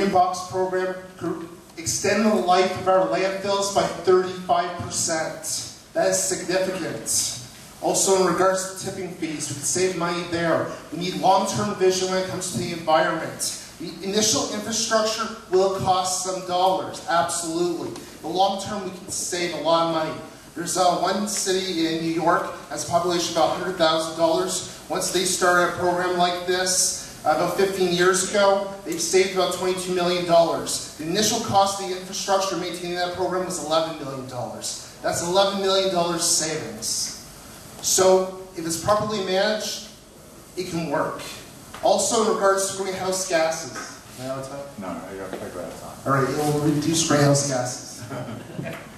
Green Box program could extend the life of our landfills by 35%. That is significant. Also, in regards to tipping fees, we can save money there. We need long-term vision when it comes to the environment. The initial infrastructure will cost some dollars, absolutely. The long term, we can save a lot of money. There's uh, one city in New York has a population of about $100,000. Once they started a program like this, about 15 years ago, they've saved about $22 million. The initial cost of the infrastructure maintaining that program was $11 million. That's $11 million savings. So if it's properly managed, it can work. Also, in regards to greenhouse gases. Am I out of time? No, I got, I got time. All right, it will reduce greenhouse gases.